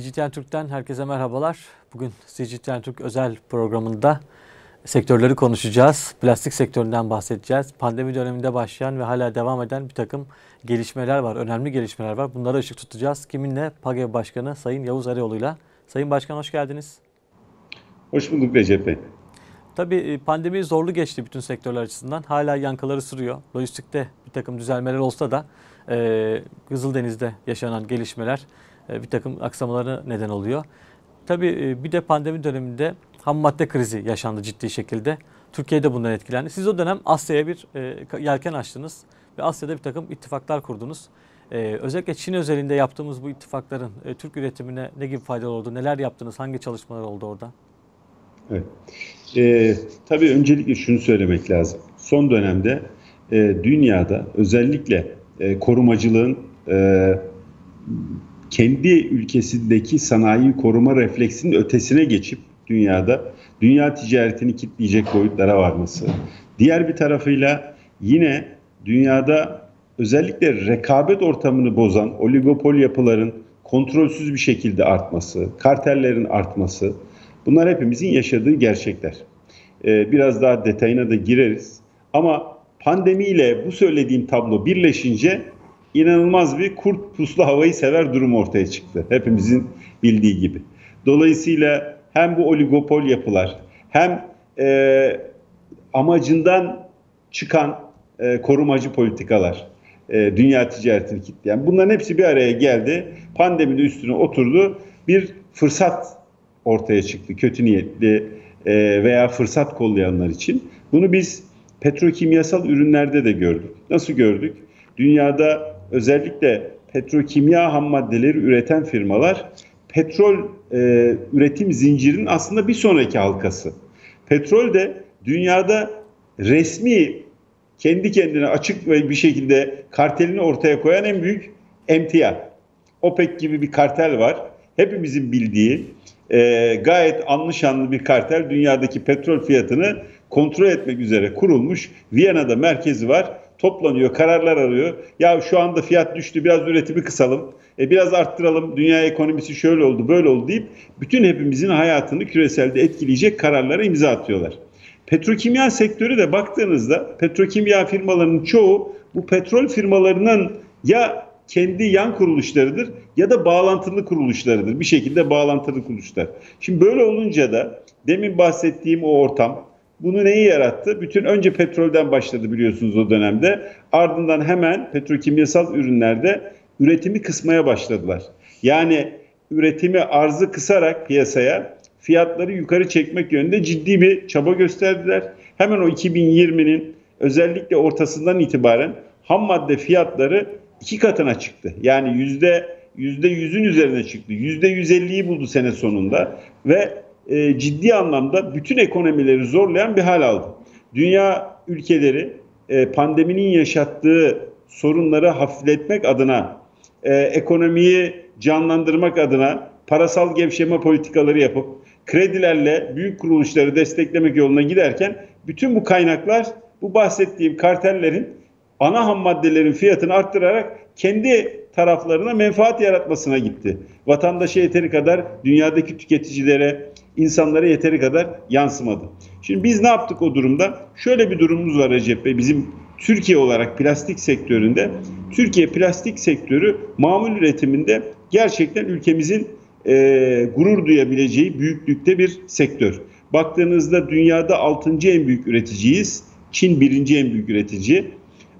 CGTN Türk'ten herkese merhabalar. Bugün CGTN Türk özel programında sektörleri konuşacağız. Plastik sektöründen bahsedeceğiz. Pandemi döneminde başlayan ve hala devam eden bir takım gelişmeler var. Önemli gelişmeler var. Bunlara ışık tutacağız. Kiminle? PAGEV Başkanı Sayın Yavuz Arıoğlu'yla. Sayın Başkan hoş geldiniz. Hoş bulduk Recep Bey. Tabii e, pandemi zorlu geçti bütün sektörler açısından. Hala yankıları sürüyor. Lojistikte bir takım düzelmeler olsa da e, Kızıldeniz'de yaşanan gelişmeler bir takım aksamaları neden oluyor. Tabii e, bir de pandemi döneminde ham madde krizi yaşandı ciddi şekilde. Türkiye'de bundan etkilendi. Siz o dönem Asya'ya bir e, yelken açtınız ve Asya'da bir takım ittifaklar kurdunuz. özellikle Çin özelinde yaptığımız bu ittifakların Türk üretimine ne gibi faydalı oldu? Neler yaptınız? Hangi çalışmalar oldu orada? Evet. Ee, tabii öncelikle şunu söylemek lazım. Son dönemde e, dünyada özellikle e, korumacılığın e, kendi ülkesindeki sanayi koruma refleksinin ötesine geçip dünyada dünya ticaretini kitleyecek boyutlara varması. Diğer bir tarafıyla yine dünyada özellikle rekabet ortamını bozan oligopol yapıların kontrolsüz bir şekilde artması, kartellerin artması bunlar hepimizin yaşadığı gerçekler. Ee, biraz daha detayına da gireriz. Ama pandemiyle bu söylediğim tablo birleşince inanılmaz bir kurt puslu havayı sever durum ortaya çıktı. Hepimizin bildiği gibi. Dolayısıyla hem bu oligopol yapılar hem e, amacından çıkan e, korumacı politikalar, e, dünya ticaretini kitleyen bunların hepsi bir araya geldi. Pandeminin üstüne oturdu. Bir fırsat ortaya çıktı kötü niyetli e, veya fırsat kollayanlar için. Bunu biz petrokimyasal ürünlerde de gördük. Nasıl gördük? Dünyada özellikle petrokimya ham maddeleri üreten firmalar petrol e, üretim zincirinin aslında bir sonraki halkası. Petrol de dünyada resmi kendi kendine açık ve bir şekilde kartelini ortaya koyan en büyük emtia. OPEC gibi bir kartel var. Hepimizin bildiği e, gayet anlı bir kartel dünyadaki petrol fiyatını kontrol etmek üzere kurulmuş. Viyana'da merkezi var toplanıyor, kararlar arıyor. Ya şu anda fiyat düştü, biraz üretimi kısalım, e, biraz arttıralım, dünya ekonomisi şöyle oldu, böyle oldu deyip bütün hepimizin hayatını küreselde etkileyecek kararlara imza atıyorlar. Petrokimya sektörü de baktığınızda petrokimya firmalarının çoğu bu petrol firmalarının ya kendi yan kuruluşlarıdır ya da bağlantılı kuruluşlarıdır. Bir şekilde bağlantılı kuruluşlar. Şimdi böyle olunca da demin bahsettiğim o ortam bunu neyi yarattı? Bütün önce petrolden başladı biliyorsunuz o dönemde. Ardından hemen petrokimyasal ürünlerde üretimi kısmaya başladılar. Yani üretimi arzı kısarak piyasaya fiyatları yukarı çekmek yönünde ciddi bir çaba gösterdiler. Hemen o 2020'nin özellikle ortasından itibaren ham madde fiyatları iki katına çıktı. Yani yüzde yüzde yüzün üzerine çıktı. Yüzde yüz elliyi buldu sene sonunda ve e, ciddi anlamda bütün ekonomileri zorlayan bir hal aldı. Dünya ülkeleri e, pandeminin yaşattığı sorunları hafifletmek adına, e, ekonomiyi canlandırmak adına parasal gevşeme politikaları yapıp kredilerle büyük kuruluşları desteklemek yoluna giderken bütün bu kaynaklar bu bahsettiğim kartellerin ana ham maddelerin fiyatını arttırarak kendi taraflarına menfaat yaratmasına gitti. Vatandaşa yeteri kadar dünyadaki tüketicilere, insanlara yeteri kadar yansımadı. Şimdi biz ne yaptık o durumda? Şöyle bir durumumuz var Recep Bey. Bizim Türkiye olarak plastik sektöründe, Türkiye plastik sektörü mamul üretiminde gerçekten ülkemizin e, gurur duyabileceği büyüklükte bir sektör. Baktığınızda dünyada 6. en büyük üreticiyiz. Çin 1. en büyük üretici.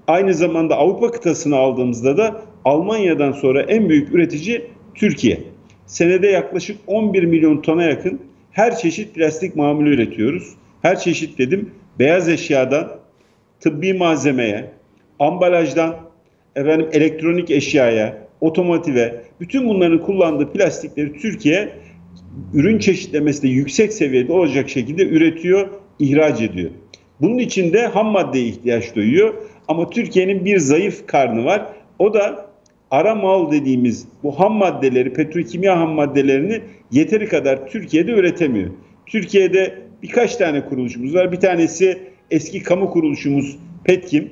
Aynı zamanda Avrupa kıtasını aldığımızda da Almanya'dan sonra en büyük üretici Türkiye. Senede yaklaşık 11 milyon tona yakın her çeşit plastik mamulü üretiyoruz. Her çeşit dedim beyaz eşyadan tıbbi malzemeye, ambalajdan efendim elektronik eşyaya, otomotive bütün bunların kullandığı plastikleri Türkiye ürün çeşitlemesi de yüksek seviyede olacak şekilde üretiyor, ihraç ediyor. Bunun için de ham maddeye ihtiyaç duyuyor. Ama Türkiye'nin bir zayıf karnı var. O da ara mal dediğimiz bu ham maddeleri, petrokimya ham maddelerini yeteri kadar Türkiye'de üretemiyor. Türkiye'de birkaç tane kuruluşumuz var. Bir tanesi eski kamu kuruluşumuz Petkim.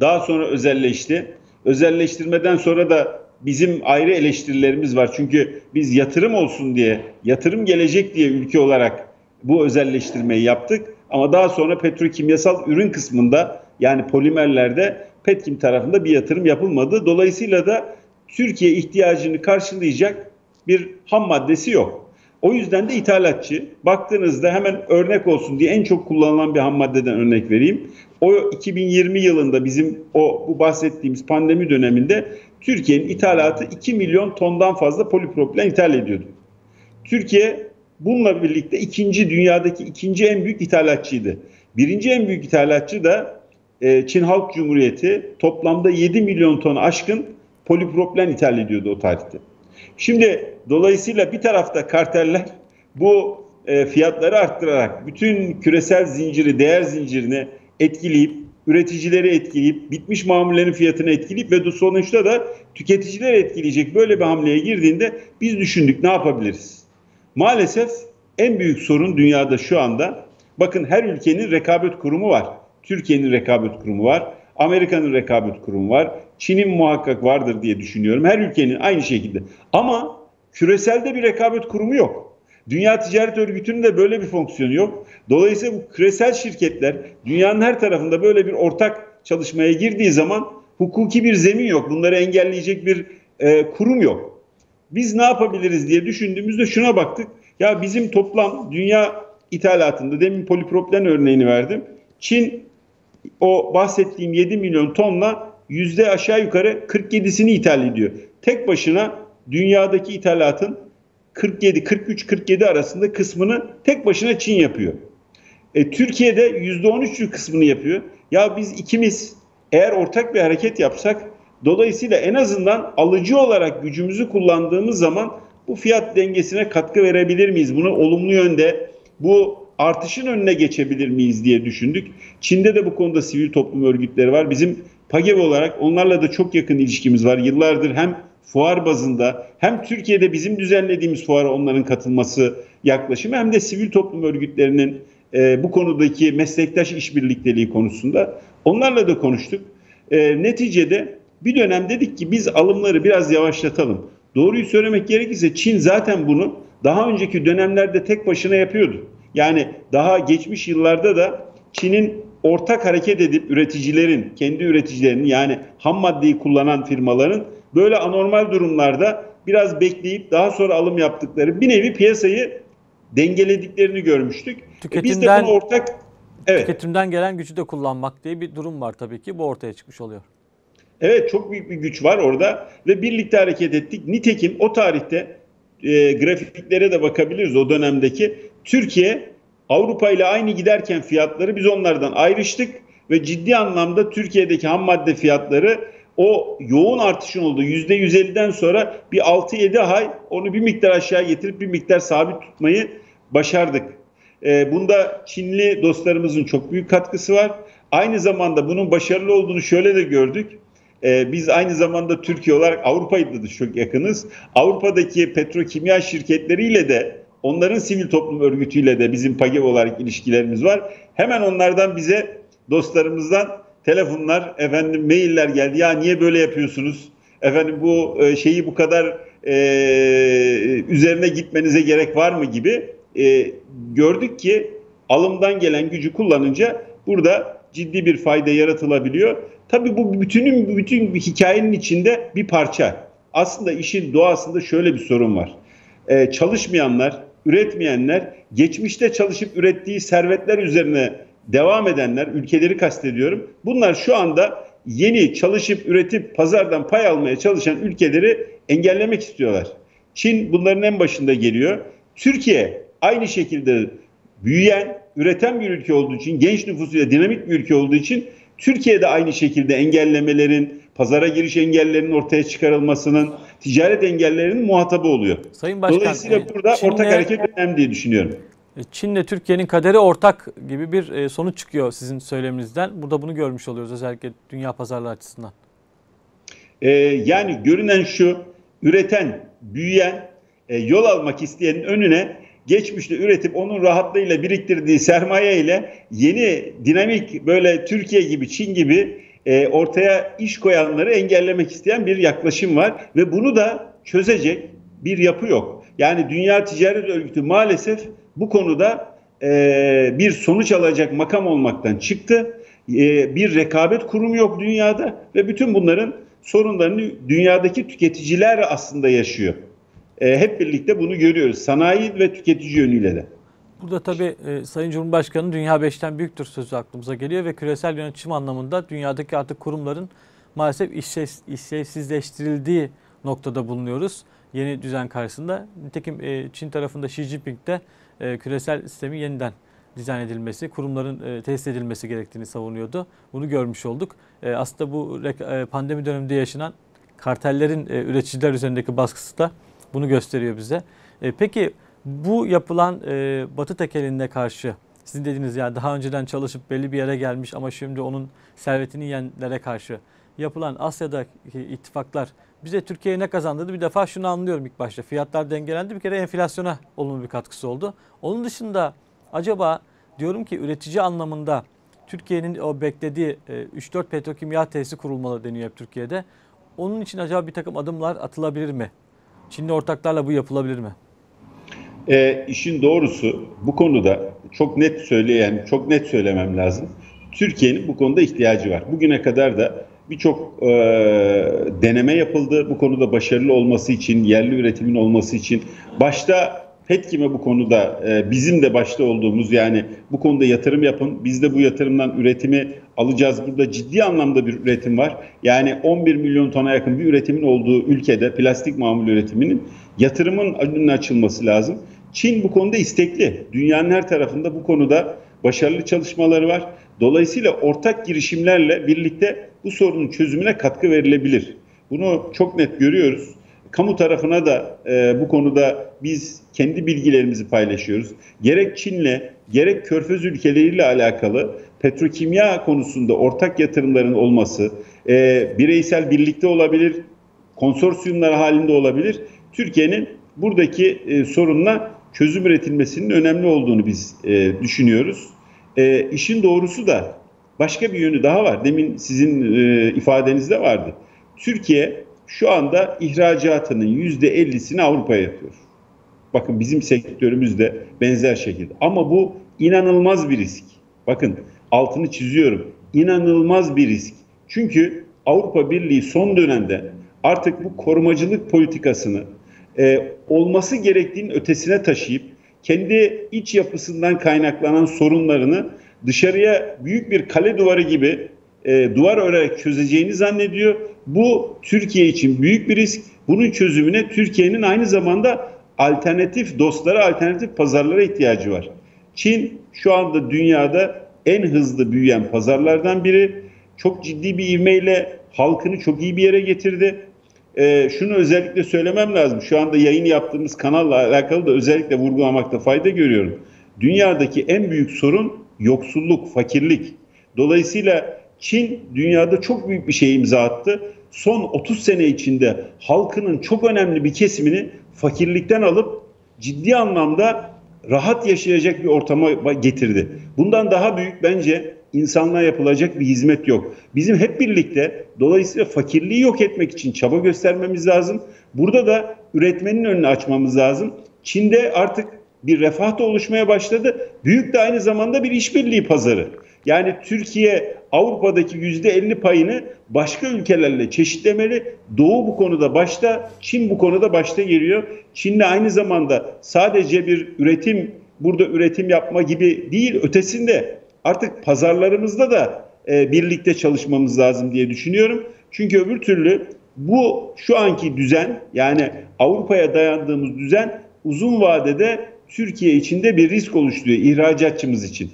Daha sonra özelleşti. Özelleştirmeden sonra da bizim ayrı eleştirilerimiz var. Çünkü biz yatırım olsun diye, yatırım gelecek diye ülke olarak bu özelleştirmeyi yaptık. Ama daha sonra petrokimyasal ürün kısmında yani polimerlerde Petkim tarafında bir yatırım yapılmadı. Dolayısıyla da Türkiye ihtiyacını karşılayacak bir ham maddesi yok. O yüzden de ithalatçı. Baktığınızda hemen örnek olsun diye en çok kullanılan bir ham maddeden örnek vereyim. O 2020 yılında bizim o bu bahsettiğimiz pandemi döneminde Türkiye'nin ithalatı 2 milyon tondan fazla polipropilen ithal ediyordu. Türkiye bununla birlikte ikinci dünyadaki ikinci en büyük ithalatçıydı. Birinci en büyük ithalatçı da e, Çin Halk Cumhuriyeti toplamda 7 milyon ton aşkın polipropilen ithal ediyordu o tarihte. Şimdi dolayısıyla bir tarafta karteller bu e, fiyatları arttırarak bütün küresel zinciri, değer zincirini etkileyip, üreticileri etkileyip, bitmiş mamullerin fiyatını etkileyip ve sonuçta da tüketicileri etkileyecek böyle bir hamleye girdiğinde biz düşündük ne yapabiliriz? Maalesef en büyük sorun dünyada şu anda bakın her ülkenin rekabet kurumu var. Türkiye'nin rekabet kurumu var. Amerika'nın rekabet kurumu var. Çin'in muhakkak vardır diye düşünüyorum. Her ülkenin aynı şekilde. Ama küreselde bir rekabet kurumu yok. Dünya Ticaret Örgütü'nün de böyle bir fonksiyonu yok. Dolayısıyla bu küresel şirketler dünyanın her tarafında böyle bir ortak çalışmaya girdiği zaman hukuki bir zemin yok. Bunları engelleyecek bir e, kurum yok. Biz ne yapabiliriz diye düşündüğümüzde şuna baktık. Ya bizim toplam dünya ithalatında demin polipropilen örneğini verdim. Çin o bahsettiğim 7 milyon tonla yüzde aşağı yukarı 47'sini ithal ediyor. Tek başına dünyadaki ithalatın 47, 43, 47 arasında kısmını tek başına Çin yapıyor. E, Türkiye'de yüzde 13 kısmını yapıyor. Ya biz ikimiz eğer ortak bir hareket yapsak dolayısıyla en azından alıcı olarak gücümüzü kullandığımız zaman bu fiyat dengesine katkı verebilir miyiz? Bunu olumlu yönde bu artışın önüne geçebilir miyiz diye düşündük. Çin'de de bu konuda sivil toplum örgütleri var. Bizim PAGEV olarak onlarla da çok yakın ilişkimiz var. Yıllardır hem fuar bazında hem Türkiye'de bizim düzenlediğimiz fuara onların katılması yaklaşımı hem de sivil toplum örgütlerinin e, bu konudaki meslektaş işbirlikteliği konusunda onlarla da konuştuk. E, neticede bir dönem dedik ki biz alımları biraz yavaşlatalım. Doğruyu söylemek gerekirse Çin zaten bunu daha önceki dönemlerde tek başına yapıyordu. Yani daha geçmiş yıllarda da Çin'in ortak hareket edip üreticilerin, kendi üreticilerinin yani ham maddeyi kullanan firmaların böyle anormal durumlarda biraz bekleyip daha sonra alım yaptıkları bir nevi piyasayı dengelediklerini görmüştük. Tüketimden, e biz de bunu ortak evet. tüketimden gelen gücü de kullanmak diye bir durum var tabii ki. Bu ortaya çıkmış oluyor. Evet çok büyük bir güç var orada ve birlikte hareket ettik. Nitekim o tarihte e, grafiklere de bakabiliriz o dönemdeki. Türkiye Avrupa ile aynı giderken fiyatları biz onlardan ayrıştık ve ciddi anlamda Türkiye'deki ham madde fiyatları o yoğun artışın olduğu %150'den sonra bir 6-7 ay onu bir miktar aşağı getirip bir miktar sabit tutmayı başardık. E, bunda Çinli dostlarımızın çok büyük katkısı var. Aynı zamanda bunun başarılı olduğunu şöyle de gördük. E, biz aynı zamanda Türkiye olarak Avrupa'yla da çok yakınız. Avrupa'daki petrokimya şirketleriyle de onların sivil toplum örgütüyle de bizim PAGEV olarak ilişkilerimiz var. Hemen onlardan bize dostlarımızdan telefonlar, efendim mailler geldi. Ya niye böyle yapıyorsunuz? Efendim bu e, şeyi bu kadar e, üzerine gitmenize gerek var mı gibi e, gördük ki alımdan gelen gücü kullanınca burada ciddi bir fayda yaratılabiliyor. Tabii bu bütünün bütün hikayenin içinde bir parça. Aslında işin doğasında şöyle bir sorun var. Ee, çalışmayanlar, üretmeyenler, geçmişte çalışıp ürettiği servetler üzerine devam edenler, ülkeleri kastediyorum. Bunlar şu anda yeni çalışıp üretip pazardan pay almaya çalışan ülkeleri engellemek istiyorlar. Çin bunların en başında geliyor. Türkiye aynı şekilde büyüyen, üreten bir ülke olduğu için, genç nüfusuyla dinamik bir ülke olduğu için Türkiye'de aynı şekilde engellemelerin, pazara giriş engellerinin ortaya çıkarılmasının, ticaret engellerinin muhatabı oluyor. Sayın Başkan, Dolayısıyla e, burada Çin'le, ortak hareket önemli diye düşünüyorum. E, Çin'le Türkiye'nin kaderi ortak gibi bir e, sonuç çıkıyor sizin söyleminizden. Burada bunu görmüş oluyoruz özellikle dünya pazarları açısından. Ee, yani görünen şu, üreten, büyüyen, yol almak isteyenin önüne geçmişte üretip onun rahatlığıyla biriktirdiği sermaye ile yeni dinamik böyle Türkiye gibi Çin gibi e, ortaya iş koyanları engellemek isteyen bir yaklaşım var ve bunu da çözecek bir yapı yok. Yani Dünya Ticaret Örgütü maalesef bu konuda e, bir sonuç alacak makam olmaktan çıktı. E, bir rekabet kurumu yok dünyada ve bütün bunların sorunlarını dünyadaki tüketiciler aslında yaşıyor. E, hep birlikte bunu görüyoruz. Sanayi ve tüketici yönüyle de. Burada tabii e, Sayın Cumhurbaşkanı Dünya Beşten büyüktür sözü aklımıza geliyor ve küresel yönetim anlamında dünyadaki artık kurumların maalesef işlev, işlevsizleştirildiği noktada bulunuyoruz. Yeni düzen karşısında. Nitekim e, Çin tarafında Xi Jinping de e, küresel sistemi yeniden dizayn edilmesi, kurumların e, tesis edilmesi gerektiğini savunuyordu. Bunu görmüş olduk. E, aslında bu e, pandemi döneminde yaşanan kartellerin e, üreticiler üzerindeki baskısı da bunu gösteriyor bize. E, peki bu yapılan e, Batı tekeline karşı sizin dediğiniz ya daha önceden çalışıp belli bir yere gelmiş ama şimdi onun servetini yiyenlere karşı yapılan Asya'daki ittifaklar bize Türkiye'ye ne kazandırdı? Bir defa şunu anlıyorum ilk başta. Fiyatlar dengelendi. Bir kere enflasyona olumlu bir katkısı oldu. Onun dışında acaba diyorum ki üretici anlamında Türkiye'nin o beklediği 3-4 petrokimya tesisi kurulmalı deniyor hep Türkiye'de. Onun için acaba bir takım adımlar atılabilir mi? Çinli ortaklarla bu yapılabilir mi? E, işin doğrusu bu konuda çok net söyleyen, çok net söylemem lazım. Türkiye'nin bu konuda ihtiyacı var. Bugüne kadar da birçok e, deneme yapıldı. Bu konuda başarılı olması için, yerli üretimin olması için. Başta Petkim'e bu konuda e, bizim de başta olduğumuz yani bu konuda yatırım yapın. Biz de bu yatırımdan üretimi alacağız. Burada ciddi anlamda bir üretim var. Yani 11 milyon tona yakın bir üretimin olduğu ülkede plastik mamul üretiminin yatırımın önüne açılması lazım. Çin bu konuda istekli. Dünyanın her tarafında bu konuda başarılı çalışmaları var. Dolayısıyla ortak girişimlerle birlikte bu sorunun çözümüne katkı verilebilir. Bunu çok net görüyoruz. Kamu tarafına da e, bu konuda biz kendi bilgilerimizi paylaşıyoruz. Gerek Çin'le gerek Körfez ülkeleriyle alakalı petrokimya konusunda ortak yatırımların olması, e, bireysel birlikte olabilir, konsorsiyumlar halinde olabilir. Türkiye'nin buradaki e, sorunla çözüm üretilmesinin önemli olduğunu biz e, düşünüyoruz. E, işin doğrusu da başka bir yönü daha var. Demin sizin e, ifadenizde vardı. Türkiye şu anda ihracatının yüzde 50'sini Avrupa'ya yapıyor. Bakın bizim sektörümüz de benzer şekilde. Ama bu inanılmaz bir risk. Bakın altını çiziyorum. İnanılmaz bir risk. Çünkü Avrupa Birliği son dönemde artık bu korumacılık politikasını e, olması gerektiğinin ötesine taşıyıp kendi iç yapısından kaynaklanan sorunlarını dışarıya büyük bir kale duvarı gibi e, duvar örerek çözeceğini zannediyor. Bu Türkiye için büyük bir risk. Bunun çözümüne Türkiye'nin aynı zamanda alternatif dostlara, alternatif pazarlara ihtiyacı var. Çin şu anda dünyada en hızlı büyüyen pazarlardan biri. Çok ciddi bir ivmeyle halkını çok iyi bir yere getirdi e, şunu özellikle söylemem lazım. Şu anda yayın yaptığımız kanalla alakalı da özellikle vurgulamakta fayda görüyorum. Dünyadaki en büyük sorun yoksulluk, fakirlik. Dolayısıyla Çin dünyada çok büyük bir şey imza attı. Son 30 sene içinde halkının çok önemli bir kesimini fakirlikten alıp ciddi anlamda rahat yaşayacak bir ortama getirdi. Bundan daha büyük bence insanlığa yapılacak bir hizmet yok. Bizim hep birlikte dolayısıyla fakirliği yok etmek için çaba göstermemiz lazım. Burada da üretmenin önünü açmamız lazım. Çin'de artık bir refah da oluşmaya başladı. Büyük de aynı zamanda bir işbirliği pazarı. Yani Türkiye Avrupa'daki yüzde 50 payını başka ülkelerle çeşitlemeli. Doğu bu konuda başta, Çin bu konuda başta geliyor. Çin'le aynı zamanda sadece bir üretim, burada üretim yapma gibi değil, ötesinde artık pazarlarımızda da e, birlikte çalışmamız lazım diye düşünüyorum. Çünkü öbür türlü bu şu anki düzen yani Avrupa'ya dayandığımız düzen uzun vadede Türkiye içinde bir risk oluşturuyor ihracatçımız için.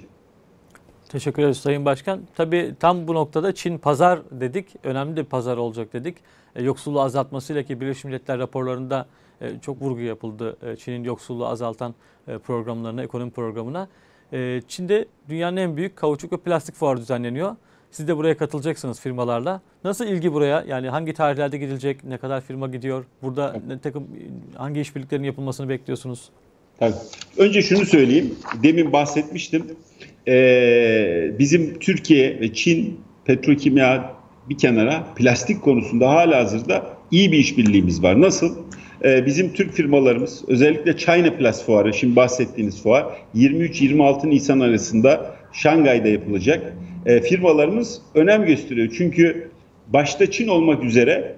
Teşekkür ederiz Sayın Başkan. Tabii tam bu noktada Çin pazar dedik. Önemli bir pazar olacak dedik. E, yoksulluğu azaltmasıyla ki Birleşmiş Milletler raporlarında e, çok vurgu yapıldı. E, Çin'in yoksulluğu azaltan e, programlarına, ekonomi programına. Ee, Çin'de dünyanın en büyük kauçuk ve plastik fuarı düzenleniyor. Siz de buraya katılacaksınız firmalarla. Nasıl ilgi buraya? Yani hangi tarihlerde gidilecek? Ne kadar firma gidiyor? Burada ne takım hangi işbirliklerin yapılmasını bekliyorsunuz? Tabii. Önce şunu söyleyeyim. Demin bahsetmiştim. Ee, bizim Türkiye ve Çin petrokimya bir kenara plastik konusunda hala hazırda iyi bir işbirliğimiz var. Nasıl? Ee, bizim Türk firmalarımız özellikle China Plus fuarı, şimdi bahsettiğiniz fuar 23-26 Nisan arasında Şangay'da yapılacak. Ee, firmalarımız önem gösteriyor. Çünkü başta Çin olmak üzere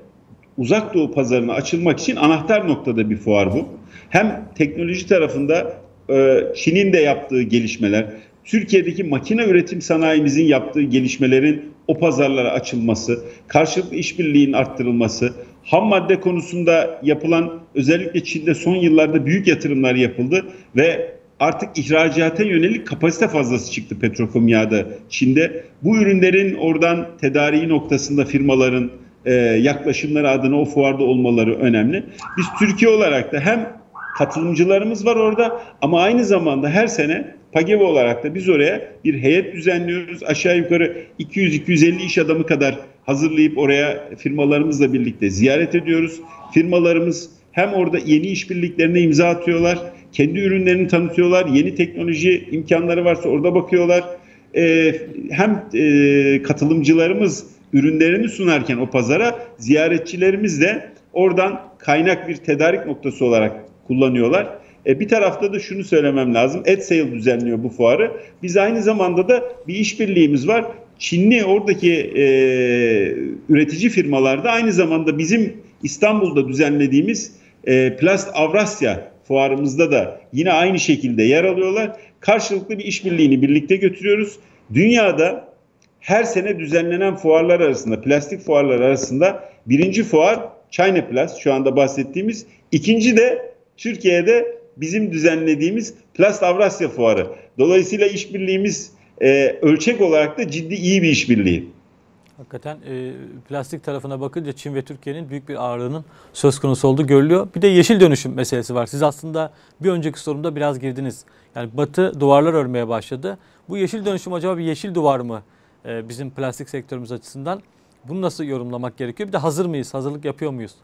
uzak doğu pazarına açılmak için anahtar noktada bir fuar bu. Hem teknoloji tarafında e, Çin'in de yaptığı gelişmeler, Türkiye'deki makine üretim sanayimizin yaptığı gelişmelerin o pazarlara açılması, karşılıklı işbirliğinin arttırılması, ham madde konusunda yapılan özellikle Çin'de son yıllarda büyük yatırımlar yapıldı ve artık ihracata yönelik kapasite fazlası çıktı petrokimyada Çin'de. Bu ürünlerin oradan tedariği noktasında firmaların e, yaklaşımları adına o fuarda olmaları önemli. Biz Türkiye olarak da hem katılımcılarımız var orada ama aynı zamanda her sene PAGEV olarak da biz oraya bir heyet düzenliyoruz. Aşağı yukarı 200-250 iş adamı kadar hazırlayıp oraya firmalarımızla birlikte ziyaret ediyoruz. Firmalarımız hem orada yeni işbirliklerine imza atıyorlar, kendi ürünlerini tanıtıyorlar, yeni teknoloji imkanları varsa orada bakıyorlar. Ee, hem e, katılımcılarımız ürünlerini sunarken o pazara ziyaretçilerimiz de oradan kaynak bir tedarik noktası olarak kullanıyorlar. E, bir tarafta da şunu söylemem lazım. EdSale düzenliyor bu fuarı. Biz aynı zamanda da bir işbirliğimiz var. Çinli oradaki e, üretici firmalarda aynı zamanda bizim İstanbul'da düzenlediğimiz e, Plast Avrasya fuarımızda da yine aynı şekilde yer alıyorlar. Karşılıklı bir işbirliğini birlikte götürüyoruz. Dünyada her sene düzenlenen fuarlar arasında, plastik fuarlar arasında birinci fuar China Plus şu anda bahsettiğimiz. ikinci de Türkiye'de bizim düzenlediğimiz Plast Avrasya Fuarı. Dolayısıyla işbirliğimiz e, ölçek olarak da ciddi iyi bir işbirliği. Hakikaten e, plastik tarafına bakınca Çin ve Türkiye'nin büyük bir ağırlığının söz konusu olduğu görülüyor. Bir de yeşil dönüşüm meselesi var. Siz aslında bir önceki sorumda biraz girdiniz. Yani Batı duvarlar örmeye başladı. Bu yeşil dönüşüm acaba bir yeşil duvar mı e, bizim plastik sektörümüz açısından? Bunu nasıl yorumlamak gerekiyor? Bir de hazır mıyız? Hazırlık yapıyor muyuz?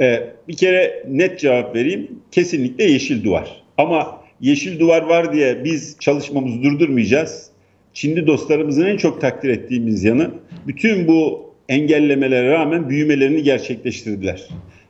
Ee, bir kere net cevap vereyim. Kesinlikle yeşil duvar. Ama yeşil duvar var diye biz çalışmamızı durdurmayacağız. Çinli dostlarımızın en çok takdir ettiğimiz yanı bütün bu engellemelere rağmen büyümelerini gerçekleştirdiler.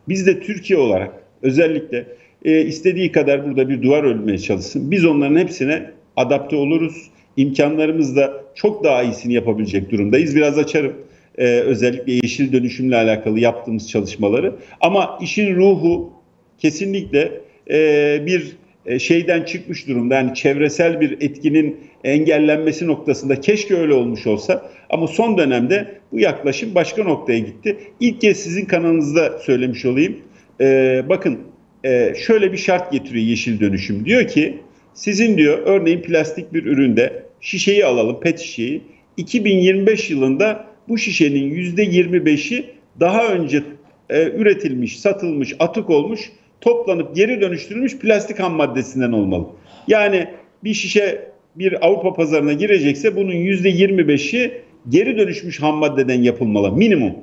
Biz de Türkiye olarak özellikle e, istediği kadar burada bir duvar ölmeye çalışsın. Biz onların hepsine adapte oluruz. İmkanlarımız da çok daha iyisini yapabilecek durumdayız. Biraz açarım e, özellikle yeşil dönüşümle alakalı yaptığımız çalışmaları. Ama işin ruhu kesinlikle e, bir e, şeyden çıkmış durumda. Yani çevresel bir etkinin engellenmesi noktasında keşke öyle olmuş olsa. Ama son dönemde bu yaklaşım başka noktaya gitti. İlk kez sizin kanalınızda söylemiş olayım. E, bakın e, şöyle bir şart getiriyor yeşil dönüşüm. Diyor ki sizin diyor örneğin plastik bir üründe şişeyi alalım pet şişeyi. 2025 yılında bu şişenin %25'i daha önce e, üretilmiş, satılmış, atık olmuş, toplanıp geri dönüştürülmüş plastik ham maddesinden olmalı. Yani bir şişe bir Avrupa pazarına girecekse bunun %25'i geri dönüşmüş ham maddeden yapılmalı minimum.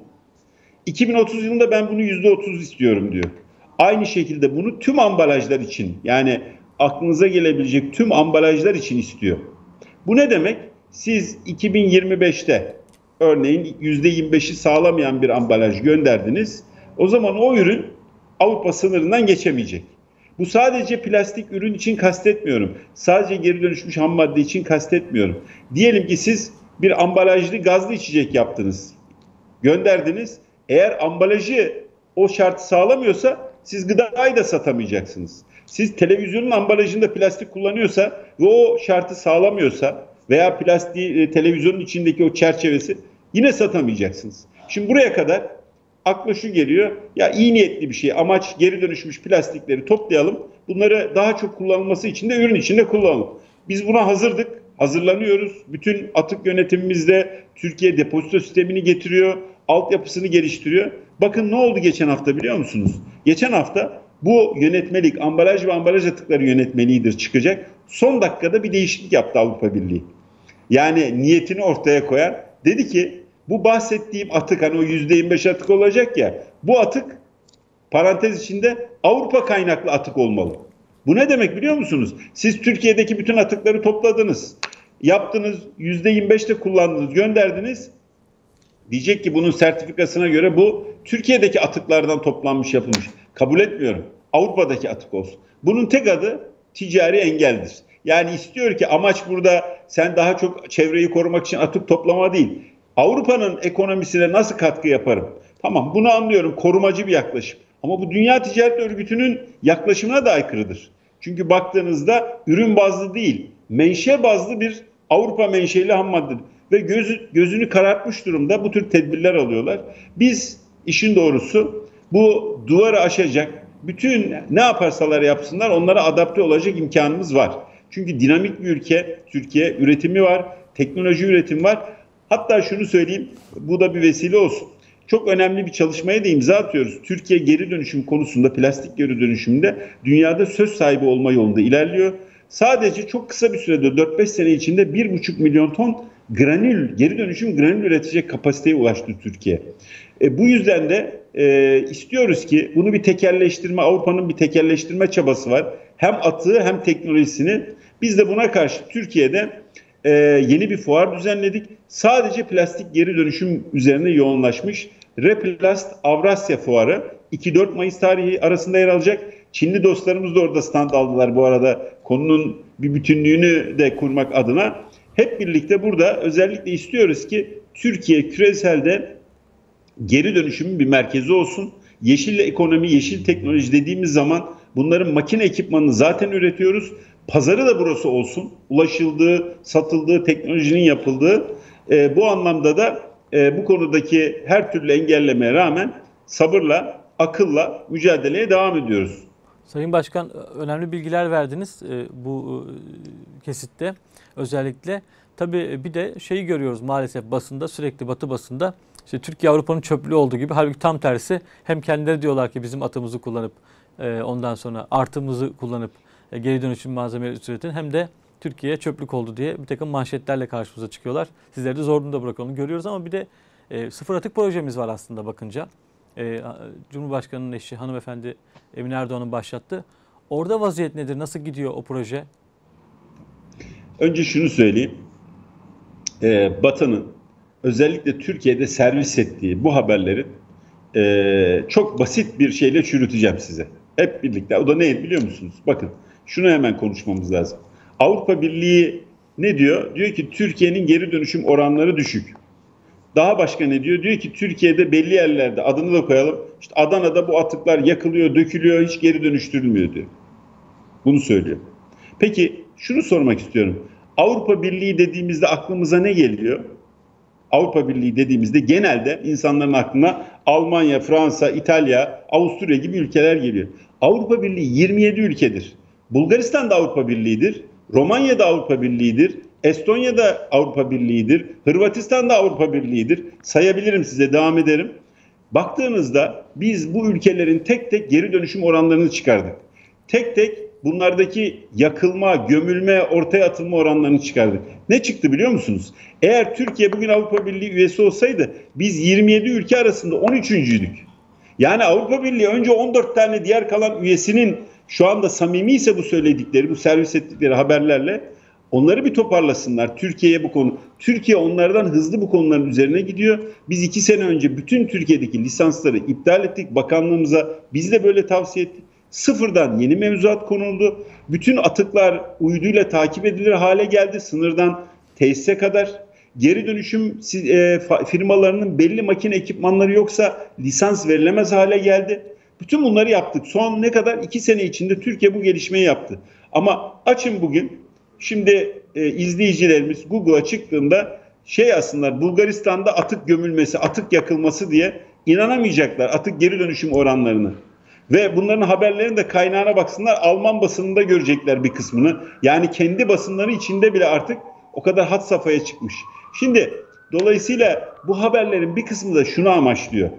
2030 yılında ben bunu %30 istiyorum diyor. Aynı şekilde bunu tüm ambalajlar için yani aklınıza gelebilecek tüm ambalajlar için istiyor. Bu ne demek? Siz 2025'te örneğin %25'i sağlamayan bir ambalaj gönderdiniz. O zaman o ürün Avrupa sınırından geçemeyecek. Bu sadece plastik ürün için kastetmiyorum. Sadece geri dönüşmüş ham madde için kastetmiyorum. Diyelim ki siz bir ambalajlı gazlı içecek yaptınız. Gönderdiniz. Eğer ambalajı o şartı sağlamıyorsa siz gıdayı da satamayacaksınız. Siz televizyonun ambalajında plastik kullanıyorsa ve o şartı sağlamıyorsa veya plastik e, televizyonun içindeki o çerçevesi Yine satamayacaksınız. Şimdi buraya kadar akla şu geliyor. Ya iyi niyetli bir şey. Amaç geri dönüşmüş plastikleri toplayalım. Bunları daha çok kullanılması için de ürün içinde kullanalım. Biz buna hazırdık. Hazırlanıyoruz. Bütün atık yönetimimizde Türkiye depozito sistemini getiriyor. Altyapısını geliştiriyor. Bakın ne oldu geçen hafta biliyor musunuz? Geçen hafta bu yönetmelik, ambalaj ve ambalaj atıkları yönetmeliğidir çıkacak. Son dakikada bir değişiklik yaptı Avrupa Birliği. Yani niyetini ortaya koyar. Dedi ki bu bahsettiğim atık hani o yüzde 25 atık olacak ya bu atık parantez içinde Avrupa kaynaklı atık olmalı. Bu ne demek biliyor musunuz? Siz Türkiye'deki bütün atıkları topladınız. Yaptınız yüzde 25'te kullandınız gönderdiniz. Diyecek ki bunun sertifikasına göre bu Türkiye'deki atıklardan toplanmış yapılmış. Kabul etmiyorum. Avrupa'daki atık olsun. Bunun tek adı ticari engeldir. Yani istiyor ki amaç burada sen daha çok çevreyi korumak için atık toplama değil. Avrupa'nın ekonomisine nasıl katkı yaparım? Tamam bunu anlıyorum korumacı bir yaklaşım. Ama bu Dünya Ticaret Örgütü'nün yaklaşımına da aykırıdır. Çünkü baktığınızda ürün bazlı değil, menşe bazlı bir Avrupa menşeli ham madde ve gözü, gözünü karartmış durumda bu tür tedbirler alıyorlar. Biz işin doğrusu bu duvarı aşacak bütün ne yaparsalar yapsınlar onlara adapte olacak imkanımız var. Çünkü dinamik bir ülke, Türkiye üretimi var, teknoloji üretimi var. Hatta şunu söyleyeyim, bu da bir vesile olsun. Çok önemli bir çalışmaya da imza atıyoruz. Türkiye geri dönüşüm konusunda, plastik geri dönüşümde dünyada söz sahibi olma yolunda ilerliyor. Sadece çok kısa bir sürede 4-5 sene içinde 1,5 milyon ton granül, geri dönüşüm granül üretecek kapasiteye ulaştı Türkiye. E, bu yüzden de e, istiyoruz ki bunu bir tekerleştirme, Avrupa'nın bir tekerleştirme çabası var. Hem atığı hem teknolojisini. Biz de buna karşı Türkiye'de e, yeni bir fuar düzenledik. Sadece plastik geri dönüşüm üzerine yoğunlaşmış. Replast Avrasya Fuarı 2-4 Mayıs tarihi arasında yer alacak. Çinli dostlarımız da orada stand aldılar bu arada konunun bir bütünlüğünü de kurmak adına. Hep birlikte burada özellikle istiyoruz ki Türkiye küreselde geri dönüşümün bir merkezi olsun. Yeşil ekonomi, yeşil teknoloji dediğimiz zaman bunların makine ekipmanını zaten üretiyoruz. Pazarı da burası olsun. Ulaşıldığı, satıldığı, teknolojinin yapıldığı. E, bu anlamda da e, bu konudaki her türlü engellemeye rağmen sabırla, akılla mücadeleye devam ediyoruz. Sayın Başkan önemli bilgiler verdiniz e, bu e, kesitte özellikle. Tabii bir de şeyi görüyoruz maalesef basında sürekli batı basında işte Türkiye Avrupa'nın çöplüğü olduğu gibi halbuki tam tersi hem kendileri diyorlar ki bizim atımızı kullanıp e, ondan sonra artımızı kullanıp geri dönüşüm malzemeleri üretin hem de Türkiye çöplük oldu diye bir takım manşetlerle karşımıza çıkıyorlar. Sizleri de zor durumda bırakalım görüyoruz ama bir de sıfır atık projemiz var aslında bakınca. Cumhurbaşkanı'nın eşi hanımefendi Emine Erdoğan'ın başlattı. Orada vaziyet nedir? Nasıl gidiyor o proje? Önce şunu söyleyeyim. Ee, Batı'nın özellikle Türkiye'de servis ettiği bu haberlerin e, çok basit bir şeyle çürüteceğim size. Hep birlikte. O da ne biliyor musunuz? Bakın şunu hemen konuşmamız lazım. Avrupa Birliği ne diyor? Diyor ki Türkiye'nin geri dönüşüm oranları düşük. Daha başka ne diyor? Diyor ki Türkiye'de belli yerlerde adını da koyalım. İşte Adana'da bu atıklar yakılıyor, dökülüyor, hiç geri dönüştürülmüyor diyor. Bunu söylüyor. Peki şunu sormak istiyorum. Avrupa Birliği dediğimizde aklımıza ne geliyor? Avrupa Birliği dediğimizde genelde insanların aklına Almanya, Fransa, İtalya, Avusturya gibi ülkeler geliyor. Avrupa Birliği 27 ülkedir. Bulgaristan da Avrupa Birliği'dir. Romanya da Avrupa Birliği'dir. Estonya da Avrupa Birliği'dir. Hırvatistan da Avrupa Birliği'dir. Sayabilirim size devam ederim. Baktığınızda biz bu ülkelerin tek tek geri dönüşüm oranlarını çıkardık. Tek tek bunlardaki yakılma, gömülme, ortaya atılma oranlarını çıkardık. Ne çıktı biliyor musunuz? Eğer Türkiye bugün Avrupa Birliği üyesi olsaydı biz 27 ülke arasında 13.'üydük. Yani Avrupa Birliği önce 14 tane diğer kalan üyesinin şu anda samimi ise bu söyledikleri, bu servis ettikleri haberlerle Onları bir toparlasınlar. Türkiye'ye bu konu. Türkiye onlardan hızlı bu konuların üzerine gidiyor. Biz iki sene önce bütün Türkiye'deki lisansları iptal ettik. Bakanlığımıza biz de böyle tavsiye ettik. Sıfırdan yeni mevzuat konuldu. Bütün atıklar uyduyla takip edilir hale geldi. Sınırdan tesise kadar. Geri dönüşüm e, firmalarının belli makine ekipmanları yoksa lisans verilemez hale geldi. Bütün bunları yaptık. Son ne kadar? iki sene içinde Türkiye bu gelişmeyi yaptı. Ama açın bugün Şimdi e, izleyicilerimiz Google'a çıktığında şey aslında Bulgaristan'da atık gömülmesi, atık yakılması diye inanamayacaklar atık geri dönüşüm oranlarını. Ve bunların haberlerini de kaynağına baksınlar Alman basınında görecekler bir kısmını. Yani kendi basınları içinde bile artık o kadar hat safhaya çıkmış. Şimdi dolayısıyla bu haberlerin bir kısmı da şunu amaçlıyor.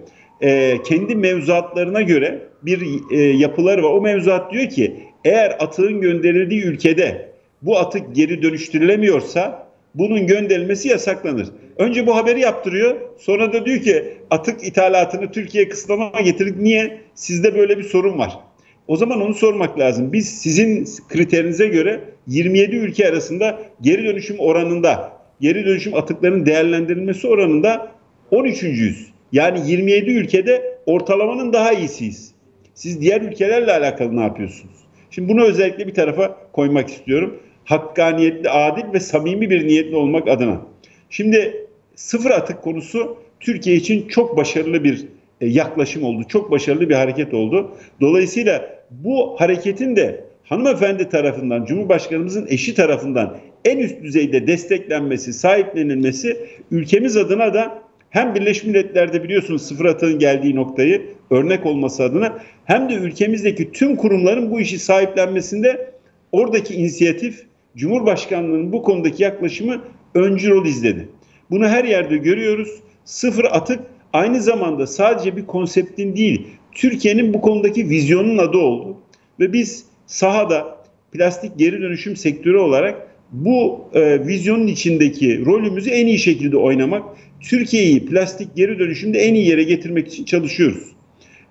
Ee, kendi mevzuatlarına göre bir e, yapıları var. O mevzuat diyor ki eğer atığın gönderildiği ülkede bu atık geri dönüştürülemiyorsa bunun gönderilmesi yasaklanır. Önce bu haberi yaptırıyor. Sonra da diyor ki atık ithalatını Türkiye kısıtlama getirdik. Niye? Sizde böyle bir sorun var. O zaman onu sormak lazım. Biz sizin kriterinize göre 27 ülke arasında geri dönüşüm oranında, geri dönüşüm atıklarının değerlendirilmesi oranında 13.yüz. Yani 27 ülkede ortalamanın daha iyisiyiz. Siz diğer ülkelerle alakalı ne yapıyorsunuz? Şimdi bunu özellikle bir tarafa koymak istiyorum. Hakkaniyetli, adil ve samimi bir niyetli olmak adına. Şimdi sıfır atık konusu Türkiye için çok başarılı bir e, yaklaşım oldu. Çok başarılı bir hareket oldu. Dolayısıyla bu hareketin de hanımefendi tarafından, Cumhurbaşkanımızın eşi tarafından en üst düzeyde desteklenmesi, sahiplenilmesi ülkemiz adına da hem Birleşmiş Milletler'de biliyorsunuz sıfır atığın geldiği noktayı örnek olması adına hem de ülkemizdeki tüm kurumların bu işi sahiplenmesinde oradaki inisiyatif Cumhurbaşkanlığının bu konudaki yaklaşımı öncü rol izledi. Bunu her yerde görüyoruz. Sıfır atık aynı zamanda sadece bir konseptin değil, Türkiye'nin bu konudaki vizyonun adı oldu. Ve biz sahada plastik geri dönüşüm sektörü olarak bu e, vizyonun içindeki rolümüzü en iyi şekilde oynamak, Türkiye'yi plastik geri dönüşümde en iyi yere getirmek için çalışıyoruz.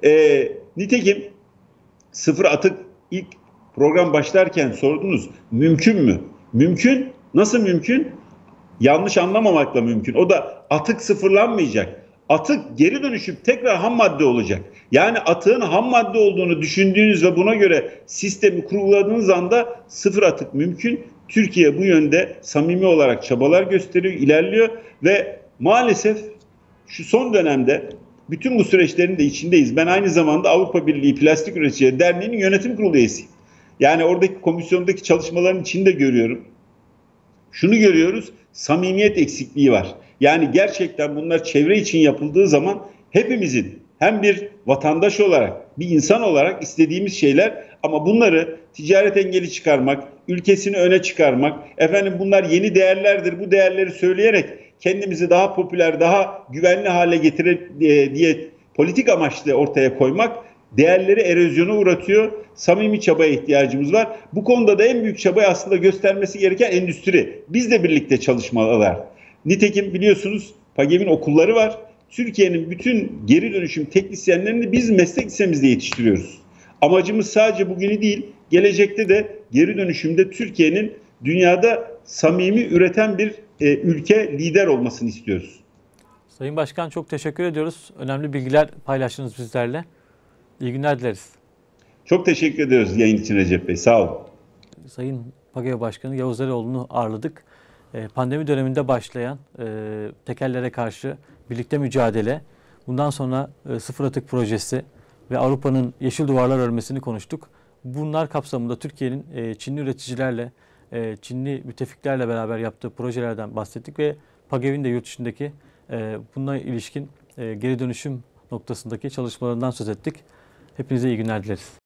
E, nitekim sıfır atık ilk program başlarken sordunuz mümkün mü? Mümkün. Nasıl mümkün? Yanlış anlamamakla mümkün. O da atık sıfırlanmayacak. Atık geri dönüşüp tekrar ham madde olacak. Yani atığın ham madde olduğunu düşündüğünüz ve buna göre sistemi kurguladığınız anda sıfır atık mümkün. Türkiye bu yönde samimi olarak çabalar gösteriyor, ilerliyor ve maalesef şu son dönemde bütün bu süreçlerin de içindeyiz. Ben aynı zamanda Avrupa Birliği Plastik Üreticileri Derneği'nin yönetim kurulu üyesiyim. Yani oradaki komisyondaki çalışmaların içinde görüyorum. Şunu görüyoruz, samimiyet eksikliği var. Yani gerçekten bunlar çevre için yapıldığı zaman hepimizin hem bir vatandaş olarak, bir insan olarak istediğimiz şeyler ama bunları ticaret engeli çıkarmak, ülkesini öne çıkarmak, efendim bunlar yeni değerlerdir bu değerleri söyleyerek kendimizi daha popüler, daha güvenli hale getirir diye, diye politik amaçlı ortaya koymak değerleri erozyona uğratıyor. Samimi çabaya ihtiyacımız var. Bu konuda da en büyük çabayı aslında göstermesi gereken endüstri. Biz de birlikte çalışmalılar. Nitekim biliyorsunuz PAGEV'in okulları var. Türkiye'nin bütün geri dönüşüm teknisyenlerini biz meslek lisemizde yetiştiriyoruz. Amacımız sadece bugünü değil, gelecekte de geri dönüşümde Türkiye'nin dünyada samimi üreten bir e, ülke lider olmasını istiyoruz. Sayın Başkan çok teşekkür ediyoruz. Önemli bilgiler paylaştınız bizlerle. İyi günler dileriz. Çok teşekkür ediyoruz yayın için Recep Bey. Sağ olun. Sayın PAGEO Başkanı Yavuz Eroğlu'nu ağırladık. Ee, Pandemi döneminde başlayan e, tekerlere karşı birlikte mücadele, bundan sonra e, sıfır atık projesi ve Avrupa'nın yeşil duvarlar örmesini konuştuk. Bunlar kapsamında Türkiye'nin e, Çinli üreticilerle, e, Çinli müttefiklerle beraber yaptığı projelerden bahsettik ve PAGEV'in de yurt dışındaki e, bununla ilişkin geri dönüşüm noktasındaki çalışmalarından söz ettik. Hepinize iyi günler dileriz.